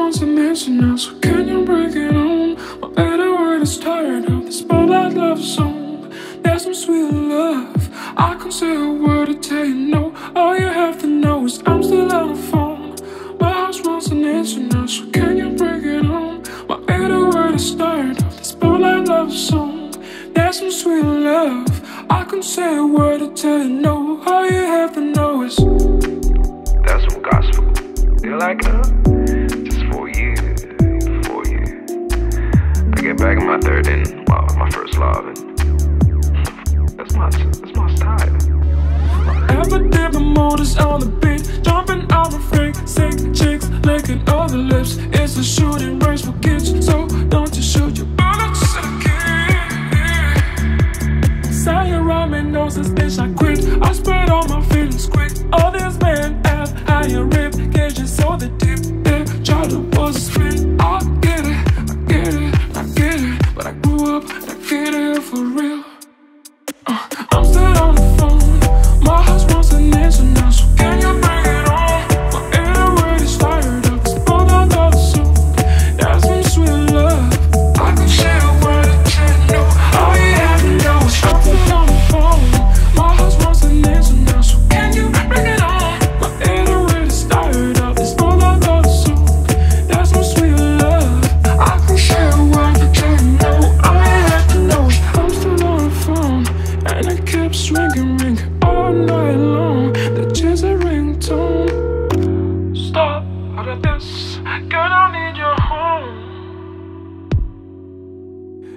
answer now, so can you break it on? My better word is tired of this spotlight love song. There's some sweet love. I can't say a word to tell you no. All you have to know is I'm still on the phone. My house wants an answer now, so can you break it on? My better word is tired of this spotlight love song. There's some sweet love. I can't say a word to tell you no. All you have to know is That's some gospel. You like it? get back in my third and well, my first love, and that's my that's my style. Ever motors on the beat, jumping on the freak, sick chicks licking all the lips. It's a shooting range for kids, so don't you shoot your bullets. Say your rhyming noses, bitch, I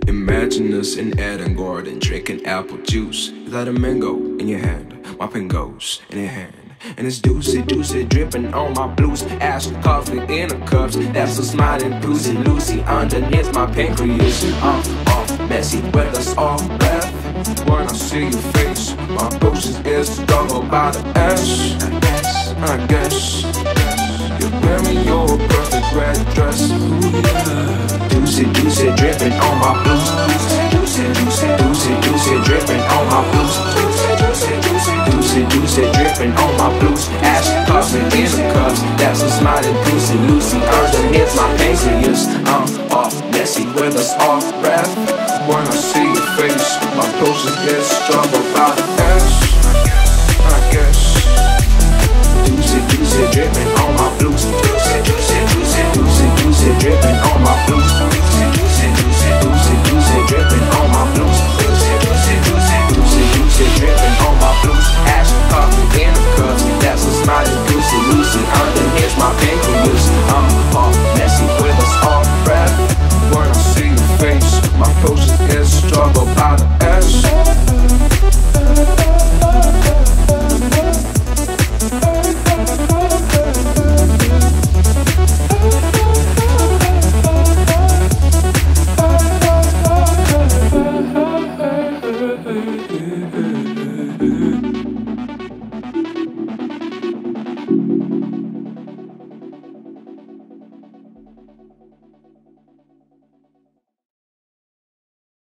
Imagine us in Eden Garden drinking apple juice. Got a mango in your hand, my pen goes in your hand. And it's juicy, juicy, dripping on my blues. Ash coffee in the cups. That's a smiling, Lucy, Lucy underneath my pancreas. I'm off, messy, with us all breath. When I see your face, my potion is struggle by the S. I guess, I guess. You're wearing your perfect red dress. Ooh, yeah. My blues. Ash coffee in the cups. That's a smiling Lucy, Lucy. Underneath my pancreas. I'm off messy with us off breath. When I see your face, my potion is struggle by